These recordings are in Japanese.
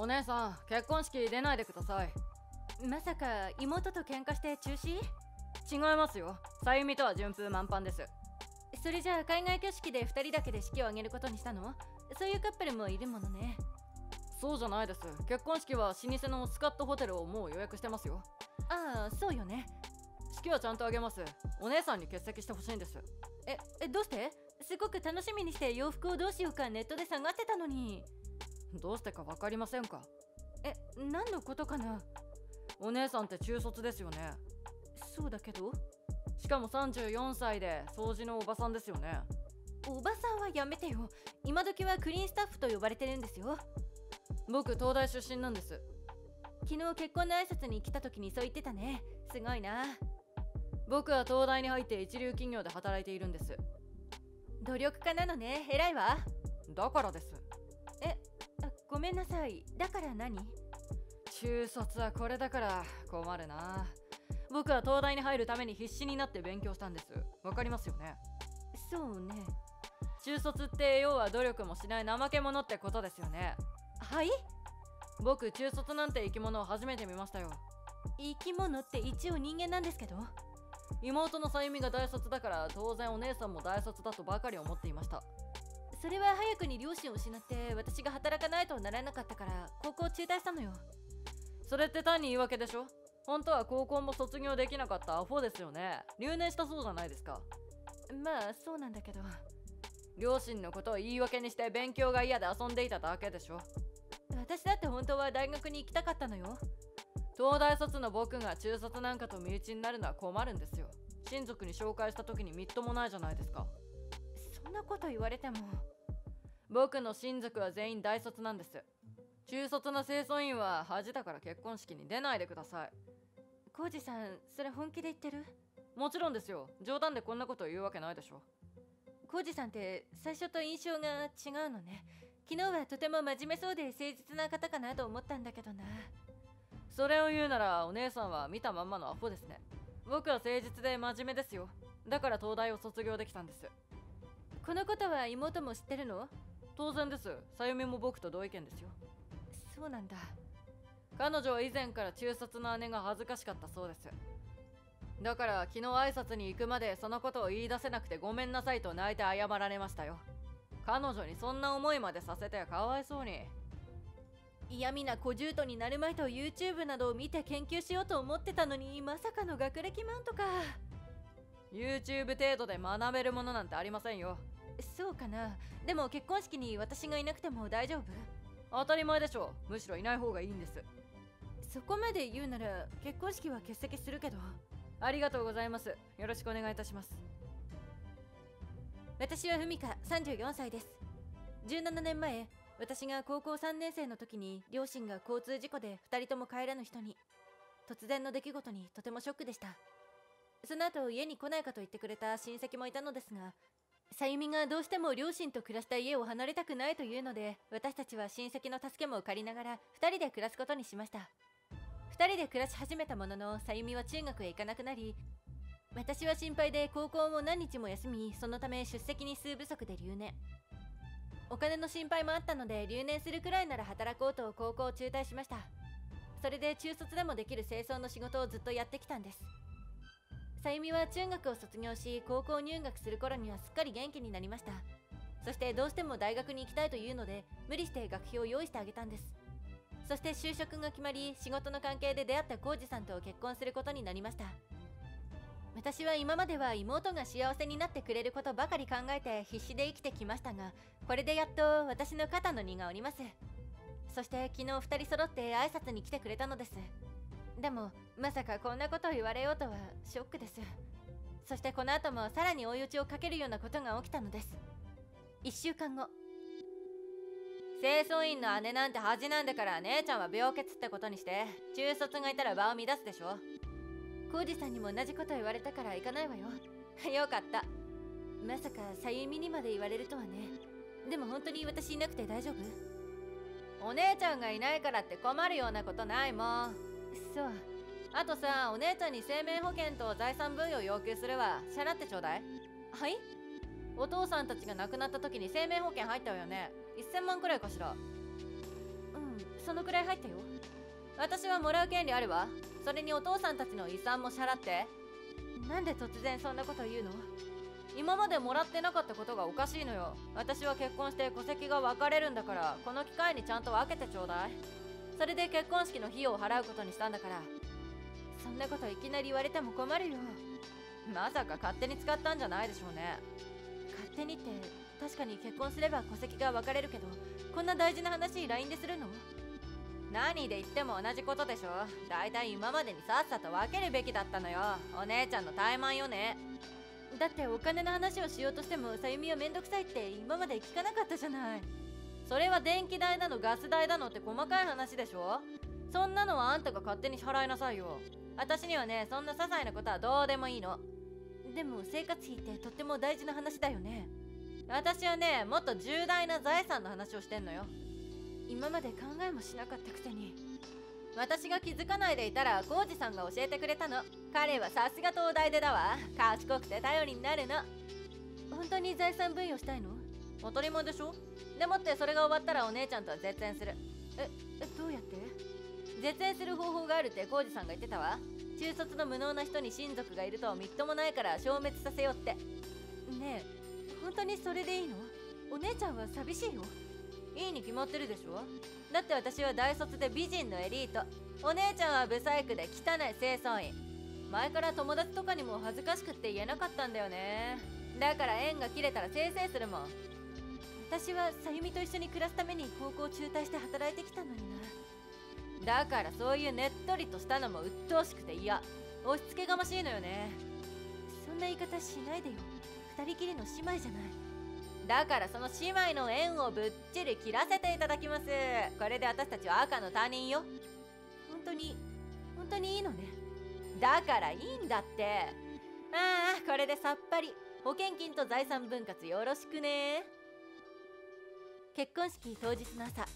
お姉さん結婚式出ないでください。まさか妹と喧嘩して中止？違いますよ。さゆみとは順風満帆です。それじゃあ海外挙式で2人だけで式を挙げることにしたの？そういうカップルもいるものね。そうじゃないです。結婚式は老舗のスカットホテルをもう予約してますよ。ああそうよね。式はちゃんとあげます。お姉さんに欠席してほしいんです。ええどうして？すごく楽しみにして洋服をどうしようかネットで探してたのにどうしてか分かりませんか？え何のことかな？お姉さんって中卒ですよね。そうだけど？しかも34歳で掃除のおばさんですよね。おばさんはやめてよ。今時はクリーンスタッフと呼ばれてるんですよ。僕東大出身なんです。昨日結婚の挨拶に来た時にそう言ってたね。すごいな。僕は東大に入って一流企業で働いているんです。努力家なのね。偉いわ。だからです。えごめんなさい。だから何？中卒はこれだから困るな。僕は東大に入るために必死になって勉強したんです。わかりますよね？そうね。中卒って要は努力もしない怠け者ってことですよね？はい？僕中卒なんて生き物を初めて見ましたよ。生き物って一応人間なんですけど？妹のさゆみが大卒だから当然お姉さんも大卒だとばかり思っていましたそれは早くに両親を失って私が働かないとならなかったから高校中退したのよ。それって単に言い訳でしょ？本当は高校も卒業できなかったアホですよね。留年したそうじゃないですか。まあそうなんだけど。両親のことを言い訳にして勉強が嫌で遊んでいただけでしょ？私だって本当は大学に行きたかったのよ。東大卒の僕が中卒なんかと身内になるのは困るんですよ。親族に紹介した時にみっともないじゃないですか。そんなこと言われても。僕の親族は全員大卒なんです。中卒の清掃員は恥だから結婚式に出ないでください。浩二さんそれ本気で言ってる？もちろんですよ。冗談でこんなこと言うわけないでしょ浩二さんって最初と印象が違うのね。昨日はとても真面目そうで誠実な方かなと思ったんだけどな。それを言うならお姉さんは見たまんまのアホですね。僕は誠実で真面目ですよ。だから東大を卒業できたんですこのことは妹も知ってるの？当然です。さゆみも僕と同意見ですよ。そうなんだ。彼女は以前から中卒の姉が恥ずかしかったそうです。だから昨日挨拶に行くまでそのことを言い出せなくてごめんなさいと泣いて謝られましたよ。彼女にそんな思いまでさせてかわいそうに。嫌味な小獣人になるまいと YouTube などを見て研究しようと思ってたのにまさかの学歴マンとか YouTube 程度で学べるものなんてありませんよ。そうかな。でも結婚式に私がいなくても大丈夫？当たり前でしょ。むしろいない方がいいんです。そこまで言うなら結婚式は欠席するけど。ありがとうございます。よろしくお願いいたします。私はふみか34歳です。17年前私が高校3年生の時に両親が交通事故で2人とも帰らぬ人に。突然の出来事にとてもショックでしたその後家に来ないかと言ってくれた親戚もいたのですがさゆみがどうしても両親と暮らした家を離れたくないというので私たちは親戚の助けも借りながら2人で暮らすことにしました。2人で暮らし始めたもののさゆみは中学へ行かなくなり私は心配で高校を何日も休みそのため出席日数不足で留年。お金の心配もあったので留年するくらいなら働こうと高校を中退しました。それで中卒でもできる清掃の仕事をずっとやってきたんです。さゆみは中学を卒業し高校入学する頃にはすっかり元気になりました。そしてどうしても大学に行きたいというので無理して学費を用意してあげたんです。そして就職が決まり仕事の関係で出会った浩二さんと結婚することになりました。私は今までは妹が幸せになってくれることばかり考えて必死で生きてきましたがこれでやっと私の肩の荷が下ります。そして昨日2人揃って挨拶に来てくれたのです。でもまさかこんなことを言われようとはショックです。そしてこの後もさらに追い打ちをかけるようなことが起きたのです。1週間後。清掃員の姉なんて恥なんだから姉ちゃんは病欠ってことにして中卒がいたら場を乱すでしょ。浩二さんにも同じこと言われたから行かないわよ。よかった。まさかさゆみにまで言われるとはね。でも本当に私いなくて大丈夫？お姉ちゃんがいないからって困るようなことないもん。そう。あとさお姉ちゃんに生命保険と財産分与要求するわ。支払ってちょうだい。はい？お父さんたちが亡くなった時に生命保険入ったわよね。1000万くらいかしら。うんそのくらい入ったよ。私はもらう権利あるわ。それにお父さんたちの遺産も支払って。なんで突然そんなこと言うの？今までもらってなかったことがおかしいのよ。私は結婚して戸籍が分かれるんだからこの機会にちゃんと分けてちょうだいそれで結婚式の費用を払うことにしたんだから。そんなこといきなり言われても困るよ。まさか勝手に使ったんじゃないでしょうね。勝手にって確かに結婚すれば戸籍が分かれるけどこんな大事な話 LINE でするの？何で言っても同じことでしょ。だいたい今までにさっさと分けるべきだったのよ。お姉ちゃんの怠慢よね。だってお金の話をしようとしてもさゆみはめんどくさいって今まで聞かなかったじゃない。それは電気代だのガス代だのって細かい話でしょ？そんなのはあんたが勝手に支払いなさいよ。私にはねそんな些細なことはどうでもいいの。でも生活費ってとっても大事な話だよね。私はねもっと重大な財産の話をしてんのよ。今まで考えもしなかったくせに。私が気づかないでいたら浩二さんが教えてくれたの。彼はさすが東大出だわ。賢くて頼りになるの。本当に財産分与したいの？当たり前でしょ？でもってそれが終わったらお姉ちゃんとは絶縁する。えどうやって？絶縁する方法があるって浩二さんが言ってたわ。中卒の無能な人に親族がいるとみっともないから消滅させようって。ねえ本当にそれでいいの？お姉ちゃんは寂しいよいいに決まってるでしょ？だって私は大卒で美人のエリート。お姉ちゃんはブサイクで汚い清掃員。前から友達とかにも恥ずかしくって言えなかったんだよね。だから縁が切れたらせいせいするもん私はさゆみと一緒に暮らすために高校中退して働いてきたのにな。だからそういうねっとりとしたのも鬱陶しくて嫌。押し付けがましいのよね。そんな言い方しないでよ。二人きりの姉妹じゃない。だからその姉妹の縁をぶっちり切らせていただきます。これで私たちは赤の他人よ。本当に本当にいいのね。だからいいんだって。ああこれでさっぱり。保険金と財産分割よろしくね。結婚式当日の朝。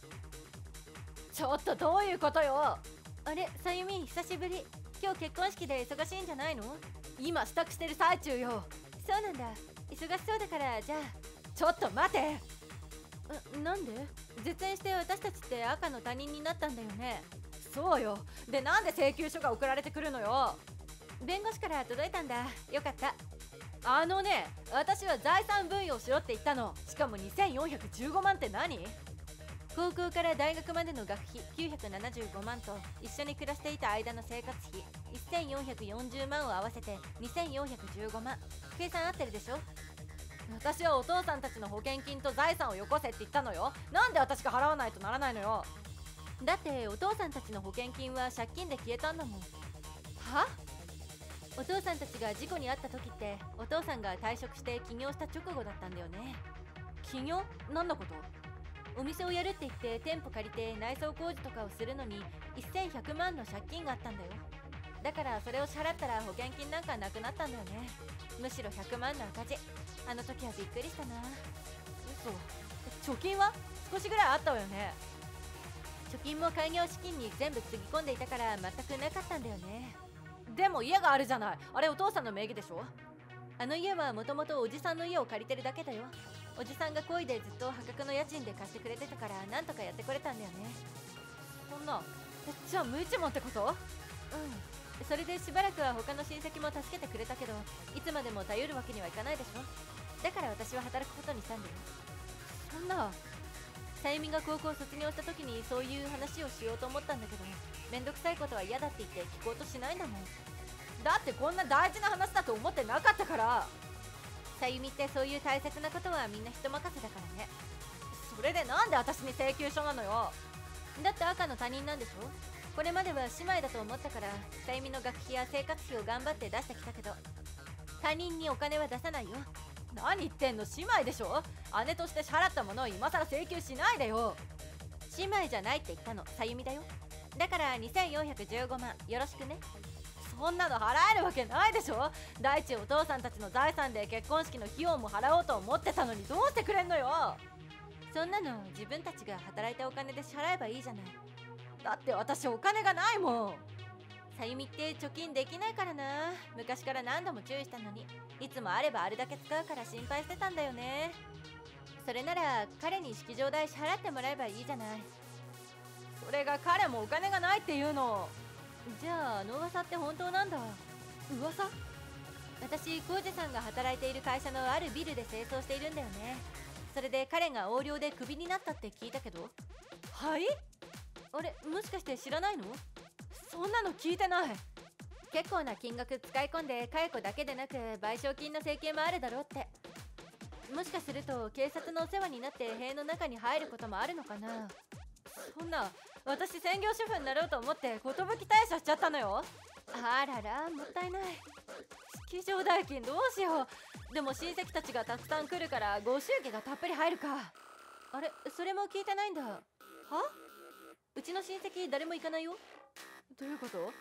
ちょっとどういうことよ。あれさゆみ久しぶり。今日結婚式で忙しいんじゃないの？今支度してる最中よ。そうなんだ。忙しそうだからじゃあ。ちょっと待て。なんで？絶縁して私たちって赤の他人になったんだよね。そうよ。でなんで請求書が送られてくるのよ。弁護士から届いたんだ。よかったあのね私は財産分与をしろって言ったの。しかも2415万って何？高校から大学までの学費975万と一緒に暮らしていた間の生活費1440万を合わせて2415万。計算合ってるでしょ？私はお父さんたちの保険金と財産をよこせって言ったのよ。なんで私が払わないとならないのよ？だってお父さんたちの保険金は借金で消えたんだもん。は？お父さんたちが事故に遭った時ってお父さんが退職して起業した直後だったんだよね。起業？何のこと？お店をやるって言って店舗借りて内装工事とかをするのに1100万の借金があったんだよ。だからそれを支払ったら保険金なんかなくなったんだよね。むしろ100万の赤字。あの時はびっくりしたな。嘘。貯金は？少しぐらいあったわよね。貯金も開業資金に全部つぎ込んでいたから全くなかったんだよねでも家があるじゃない。あれお父さんの名義でしょ？あの家はもともとおじさんの家を借りてるだけだよ。おじさんが恋でずっと破格の家賃で貸してくれてたからなんとかやってくれたんだよね。そんなじゃあ無一文ってこと？うん。それでしばらくは他の親戚も助けてくれたけどいつまでも頼るわけにはいかないでしょ？だから私は働くことにしたんだよ。そんなさゆみが高校卒業した時にそういう話をしようと思ったんだけどめんどくさいことは嫌だって言って聞こうとしないんだもん。だってこんな大事な話だと思ってなかったから。さゆみってそういう大切なことはみんな人任せだからね。それでなんで私に請求書なのよ。だって赤の他人なんでしょ？これまでは姉妹だと思ったからさゆみの学費や生活費を頑張って出してきたけど他人にお金は出さないよ。何言ってんの姉妹でしょ？姉として支払ったものを今更請求しないでよ。姉妹じゃないって言ったの。さゆみだよだから2415万よろしくね。そんなの払えるわけないでしょ。第一お父さんたちの財産で結婚式の費用も払おうと思ってたのにどうしてくれんのよ。そんなの自分たちが働いたお金で支払えばいいじゃない。だって私お金がないもん。さゆみって貯金できないからな。昔から何度も注意したのに。いつもあればあるだけ使うから心配してたんだよね。それなら彼に式場代支払ってもらえばいいじゃない。それが彼もお金がないっていうの。じゃああの噂って本当なんだ？噂？私浩二さんが働いている会社のあるビルで清掃しているんだよね。それで彼が横領でクビになったって聞いたけど。はい？あれもしかして知らないの？そんなの聞いてない。結構な金額使い込んで解雇だけでなく賠償金の請求もあるだろうって。もしかすると警察のお世話になって塀の中に入ることもあるのかな？そんな私専業主婦になろうと思って寿退社しちゃったのよ。あららもったいない。式場代金どうしよう。でも親戚たちがたくさん来るからご祝儀がたっぷり入るか。あれそれも聞いてないんだ。は？うちの親戚誰も行かないよ。どういうこと？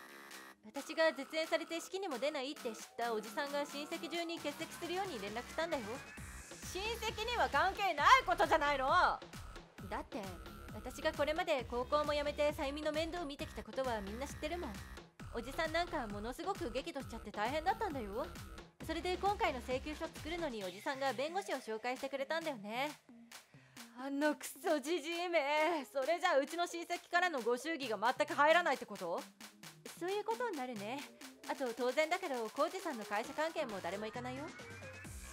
私が絶縁されて式にも出ないって知ったおじさんが親戚中に欠席するように連絡したんだよ。親戚には関係ないことじゃないの。だって私がこれまで高校も辞めてさゆみの面倒を見てきたことはみんな知ってるもん。おじさんなんかものすごく激怒しちゃって大変だったんだよ。それで今回の請求書作るのにおじさんが弁護士を紹介してくれたんだよね。あのクソじじいめ。それじゃあうちの親戚からのご祝儀が全く入らないってこと？そういうことになるね。あと当然だけど浩二さんの会社関係も誰も行かないよ。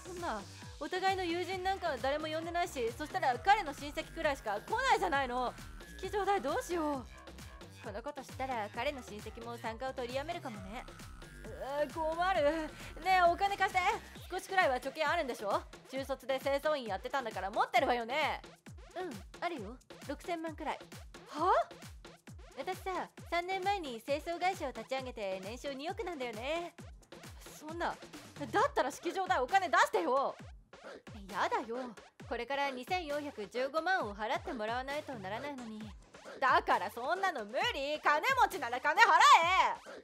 そんなお互いの友人なんか誰も呼んでないしそしたら彼の親戚くらいしか来ないじゃないの。式場代どうしよう。このこと知ったら彼の親戚も参加を取りやめるかもね。うー困る。ねえお金貸して。少しくらいは貯金あるんでしょ。中卒で清掃員やってたんだから持ってるわよね。うんあるよ。6000万くらい。は私さ3年前に清掃会社を立ち上げて年商2億なんだよね。そんなだったら式場代お金出してよやだよ。これから2415万を払ってもらわないとならないのに。だからそんなの無理。金持ちなら金払え。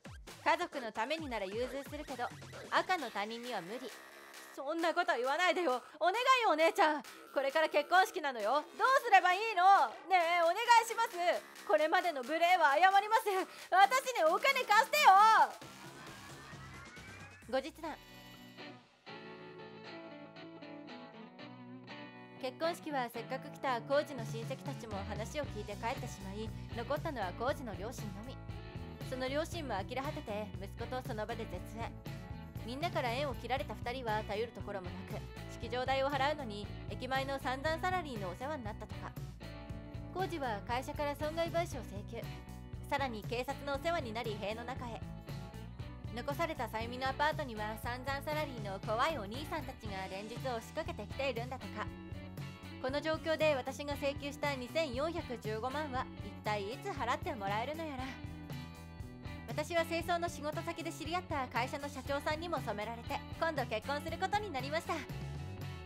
家族のためになら融通するけど赤の他人には無理。そんなこと言わないでよ。お願いよお姉ちゃん。これから結婚式なのよ。どうすればいいの？ねえお願いします。これまでの無礼は謝ります。私にお金貸してよ。後日談。結婚式はせっかく来た浩二の親戚たちも話を聞いて帰ってしまい残ったのは浩二の両親のみ。その両親も呆れ果てて息子とその場で絶縁。みんなから縁を切られた2人は頼るところもなく式場代を払うのに駅前の散々サラリーのお世話になったとか。浩二は会社から損害賠償請求。さらに警察のお世話になり塀の中へ。残されたさゆみのアパートには散々サラリーの怖いお兄さんたちが連日押しかけてきているんだとか。この状況で私が請求した2415万は一体いつ払ってもらえるのやら。私は清掃の仕事先で知り合った会社の社長さんにも染められて今度結婚することになりました。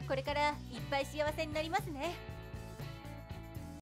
これからいっぱい幸せになりますね。